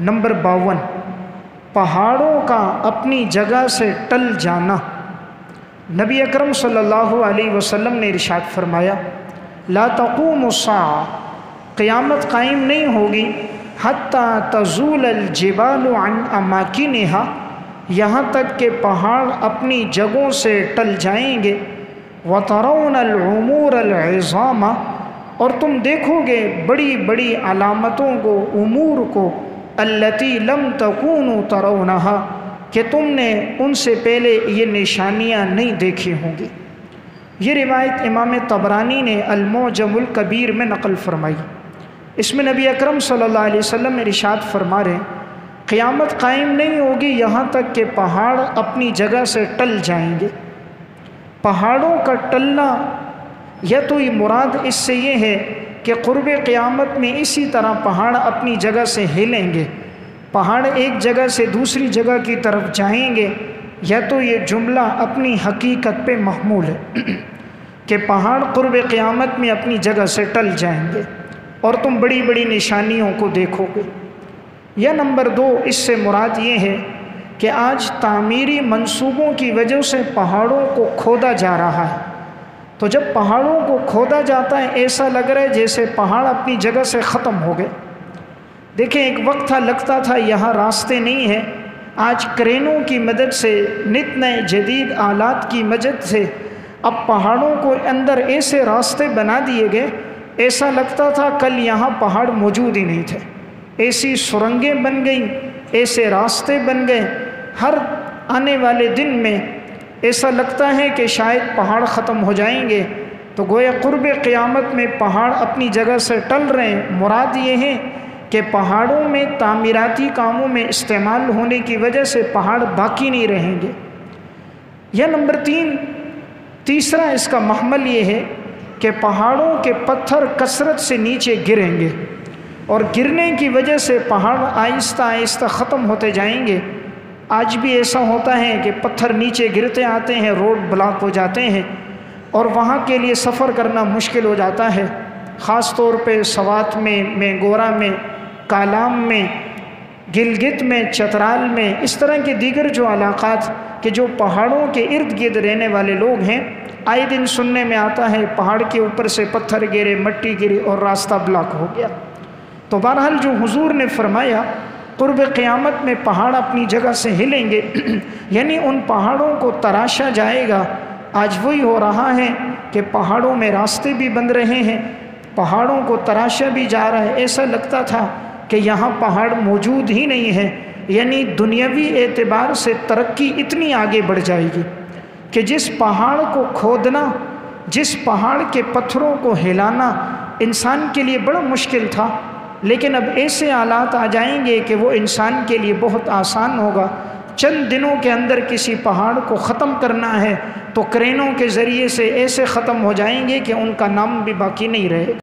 Number बावन, पहाड़ों का अपनी जगह से टल जाना। नबी अकरम सल्लल्लाहु अलैहि वसल्लम ने इरशाद फरमाया, ला तकूम क़यामत कायम नहीं होगी। हती तजूल अलजबाल अन अमाकिन यहाँ तक के पहाड़ अपनी जगहों से टल जाएँगे। व तरौन अलूमूर और तुम देखोगे बड़ी बड़ी अलामतों को, उमूर को अल्लती लम तकून तरौनहा, कि तुमने उनसे पहले ये निशानियाँ नहीं देखी होंगी। ये रिवायत इमाम तबरानी ने अलमोजमुल कबीर में नकल फरमाई। इसमें नबी अकरम वसल्लम इरशाद फरमा रहे क़यामत कायम नहीं होगी, यहाँ तक कि पहाड़ अपनी जगह से टल जाएँगे। पहाड़ों का टलना या तो ये मुराद इससे ये है कि क़ुरब क़यामत में इसी तरह पहाड़ अपनी जगह से हिलेंगे। पहाड़ एक जगह से दूसरी जगह की तरफ़ जाएँगे। या तो ये जुमला अपनी हकीकत पे महमूल है कि पहाड़ क़ुरब क़यामत में अपनी जगह से टल जाएँगे और तुम बड़ी बड़ी निशानियों को देखोगे। या नंबर दो, इससे मुराद ये है कि आज तामीरी मंसूबों की वजह से पहाड़ों को खोदा जा रहा है। तो जब पहाड़ों को खोदा जाता है, ऐसा लग रहा है जैसे पहाड़ अपनी जगह से ख़त्म हो गए। देखें, एक वक्त था, लगता था यहाँ रास्ते नहीं हैं। आज क्रेनों की मदद से, नित नए जदीद आलात की मदद से अब पहाड़ों को अंदर ऐसे रास्ते बना दिए गए। ऐसा लगता था कल यहाँ पहाड़ मौजूद ही नहीं थे। ऐसी सुरंगें बन गईं, ऐसे रास्ते बन गए। हर आने वाले दिन में ऐसा लगता है कि शायद पहाड़ ख़त्म हो जाएँगे। तो गोया क़ुरब क़यामत में पहाड़ अपनी जगह से टल रहे हैं। मुराद ये है कि पहाड़ों में तामीराती कामों में इस्तेमाल होने की वजह से पहाड़ बाकी नहीं रहेंगे। यह नंबर तीन। तीसरा इसका महमल ये है कि पहाड़ों के पत्थर कसरत से नीचे गिरेंगे और गिरने की वजह से पहाड़ आहिस्ता आहिस्ता ख़त्म होते जाएँगे। आज भी ऐसा होता है कि पत्थर नीचे गिरते आते हैं, रोड ब्लॉक हो जाते हैं और वहाँ के लिए सफ़र करना मुश्किल हो जाता है। ख़ास तौर पे सवात में, मेंगोरा में, कालाम में, गिलगित में, चतराल में, इस तरह के दीगर जो इलाक़ात के जो पहाड़ों के इर्द गिर्द रहने वाले लोग हैं, आए दिन सुनने में आता है पहाड़ के ऊपर से पत्थर गिरे, मट्टी गिरी और रास्ता ब्लॉक हो गया। तो बहरहाल जो हुजूर ने फरमाया क़ुरब क़्यामत में पहाड़ अपनी जगह से हिलेंगे। यानी उन पहाड़ों को तराशा जाएगा। आज वही हो रहा है कि पहाड़ों में रास्ते भी बन रहे हैं, पहाड़ों को तराशा भी जा रहा है। ऐसा लगता था कि यहाँ पहाड़ मौजूद ही नहीं है। यानी दुनियावी एतबार से तरक्की इतनी आगे बढ़ जाएगी कि जिस पहाड़ को खोदना, जिस पहाड़ के पत्थरों को हिलाना इंसान के लिए बड़ा मुश्किल था। लेकिन अब ऐसे आलात आ जाएँगे कि वो इंसान के लिए बहुत आसान होगा। चंद दिनों के अंदर किसी पहाड़ को ख़त्म करना है तो क्रेनों के ज़रिए से ऐसे ख़त्म हो जाएँगे कि उनका नाम भी बाकी नहीं रहेगा